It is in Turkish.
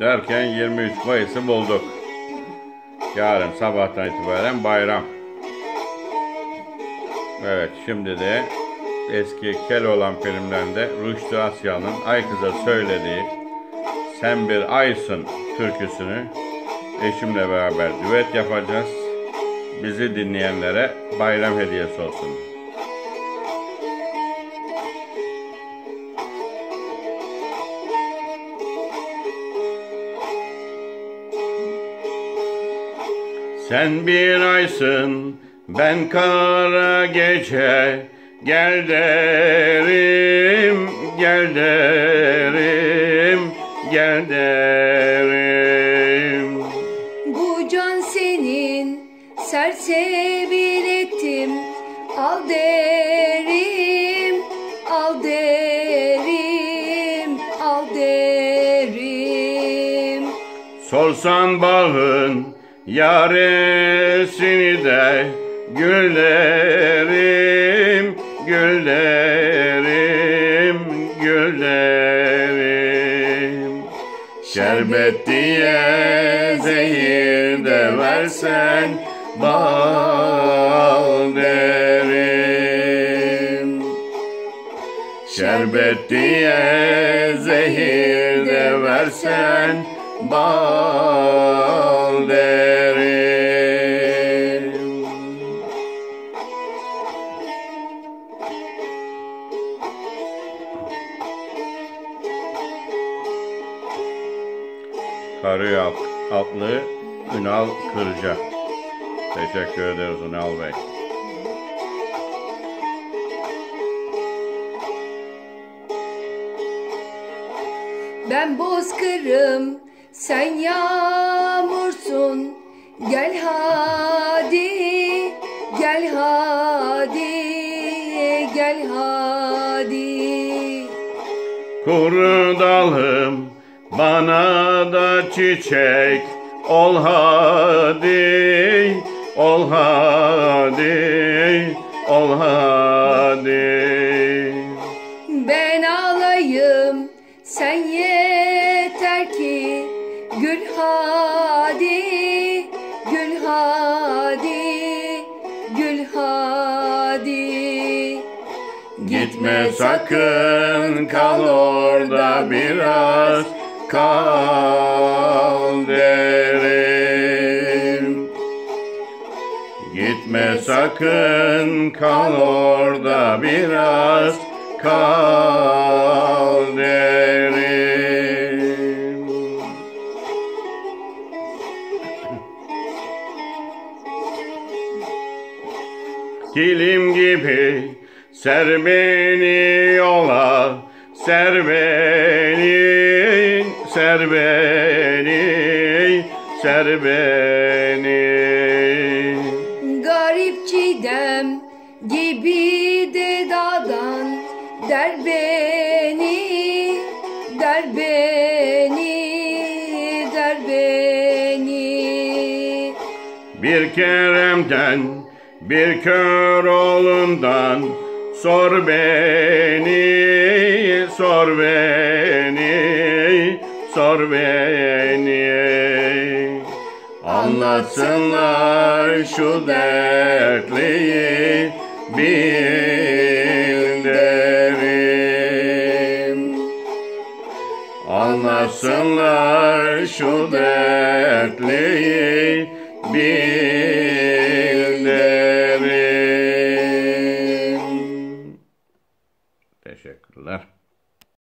derken 23 Mayıs'ı bulduk. Yarın sabahtan itibaren bayram. Evet şimdi de eski Keloğlan filmlerinde Rüştü Asya'nın Ay Kız'a söylediği Sen Bir Aysın türküsünü eşimle beraber düet yapacağız. Bizi dinleyenlere bayram hediyesi olsun. Sen bir aysın, ben kara gece, gel derim, gel derim, gel derim. Bu can senin sersebil ettim. Al derim, al derim, al derim. Sorsan bağın yaresini de Güllerim, güllerim, güllerim. Şerbet diye zehir de versen bal derim. Şerbet diye zehir de versen bal derim Karı adlı Ünal Kırca. Teşekkür ederiz Ünal Bey. Ben bozkırım, sen yağmursun. Gel hadi, gel hadi, gel hadi. Kuru dalım bana da çiçek ol hadi ol hadi ol hadi. Ben ağlayım, sen yeter ki Gül hadi, gül hadi, gül hadi. Gitme sakın kal orada biraz. Kal derim. Gitme sakın kal orada biraz. Kal Kilim gibi ser beni yola Ser beni, ser beni, ser beni. Garip çiğdem gibi de dağdan Der beni, der beni, der beni. Bir keremden, bir kör oğlundan Sor beni, sor beni, sor beni. Anlatsınlar şu dertliyi bil derim Anlatsınlar şu dertliyi bil